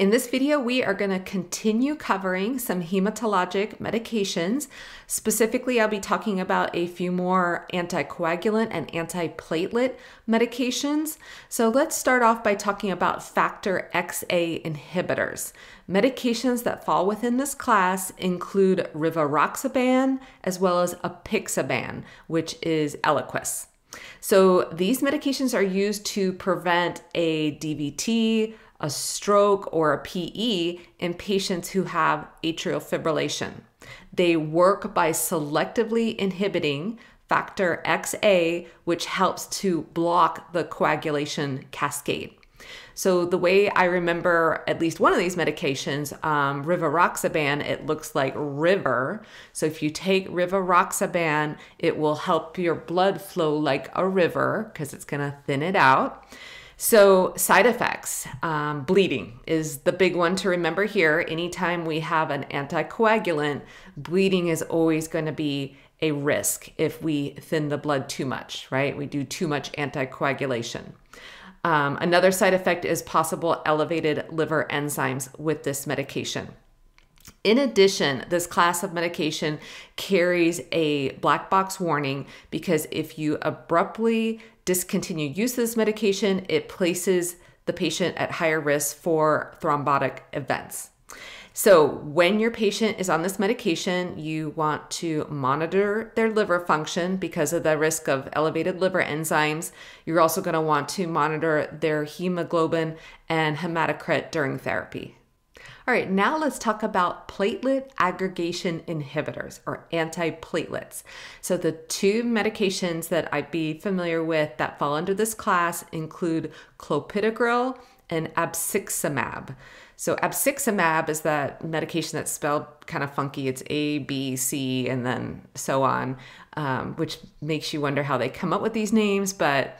in this video, we are going to continue covering some hematologic medications. Specifically, I'll be talking about a few more anticoagulant and antiplatelet medications. So let's start off by talking about factor XA inhibitors. Medications that fall within this class include rivaroxaban as well as apixaban, which is Eliquis. So these medications are used to prevent a DVT, a stroke, or a PE in patients who have atrial fibrillation. They work by selectively inhibiting factor XA, which helps to block the coagulation cascade. So the way I remember at least one of these medications, um, rivaroxaban, it looks like river. So if you take rivaroxaban, it will help your blood flow like a river because it's going to thin it out. So, side effects, um, bleeding is the big one to remember here. Anytime we have an anticoagulant, bleeding is always going to be a risk if we thin the blood too much, right? We do too much anticoagulation. Um, another side effect is possible elevated liver enzymes with this medication. In addition, this class of medication carries a black box warning because if you abruptly discontinue use of this medication, it places the patient at higher risk for thrombotic events. So, when your patient is on this medication, you want to monitor their liver function because of the risk of elevated liver enzymes. You're also going to want to monitor their hemoglobin and hematocrit during therapy. All right, now let's talk about platelet aggregation inhibitors or antiplatelets. So, the two medications that I'd be familiar with that fall under this class include clopidogrel and abciximab. So abciximab is that medication that's spelled kind of funky. It's A, B, C, and then so on, um, which makes you wonder how they come up with these names, but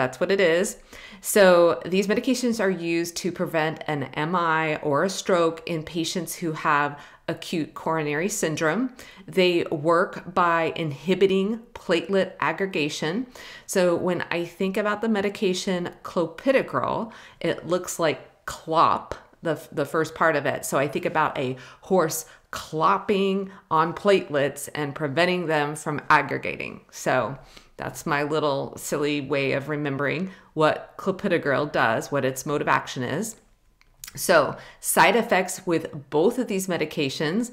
that's what it is. So these medications are used to prevent an MI or a stroke in patients who have acute coronary syndrome. They work by inhibiting platelet aggregation. So when I think about the medication clopidogrel, it looks like clop the, the first part of it. So I think about a horse clopping on platelets and preventing them from aggregating. So that's my little silly way of remembering what clopidogrel does, what its mode of action is. So, side effects with both of these medications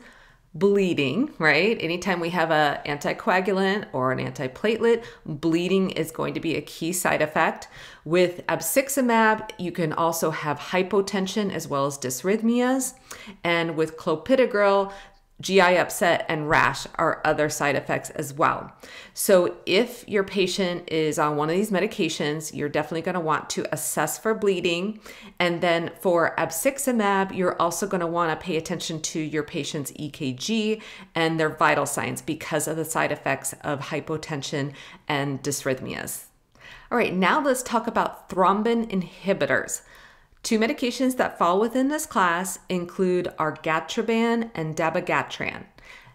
bleeding, right? Anytime we have an anticoagulant or an antiplatelet, bleeding is going to be a key side effect. With abciximab, you can also have hypotension as well as dysrhythmias. And with clopidogrel, GI upset and rash are other side effects as well. So, if your patient is on one of these medications, you're definitely going to want to assess for bleeding. And then for abciximab, you're also going to want to pay attention to your patient's EKG and their vital signs because of the side effects of hypotension and dysrhythmias. All right, now let's talk about thrombin inhibitors. Two medications that fall within this class include argatroban and dabigatran.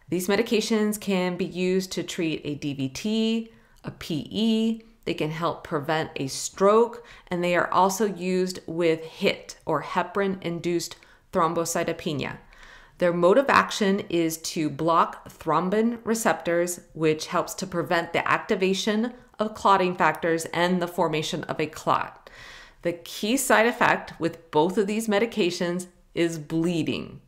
These medications can be used to treat a DVT, a PE, they can help prevent a stroke, and they are also used with HIT or heparin induced thrombocytopenia. Their mode of action is to block thrombin receptors, which helps to prevent the activation of clotting factors and the formation of a clot. The key side effect with both of these medications is bleeding.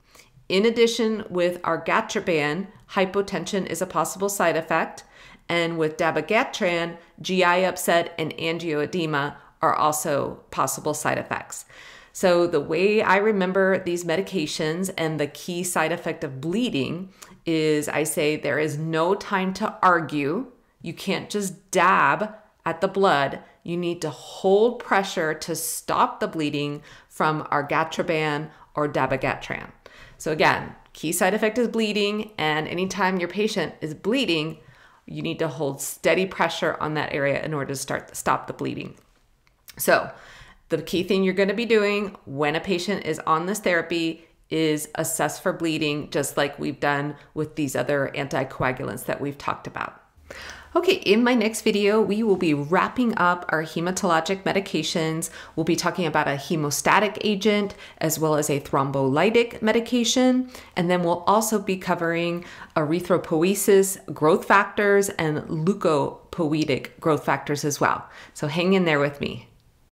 In addition, with argatroban, hypotension is a possible side effect, and with dabigatran, GI upset and angioedema are also possible side effects. So, the way I remember these medications and the key side effect of bleeding is I say there is no time to argue. You can't just dab at the blood you need to hold pressure to stop the bleeding from argatroban or dabigatran. So again, key side effect is bleeding, and anytime your patient is bleeding, you need to hold steady pressure on that area in order to start stop the bleeding. So, the key thing you're going to be doing when a patient is on this therapy is assess for bleeding, just like we've done with these other anticoagulants that we've talked about. Okay, in my next video, we will be wrapping up our hematologic medications. We'll be talking about a hemostatic agent as well as a thrombolytic medication. And then we'll also be covering erythropoiesis growth factors and leukopoietic growth factors as well. So hang in there with me.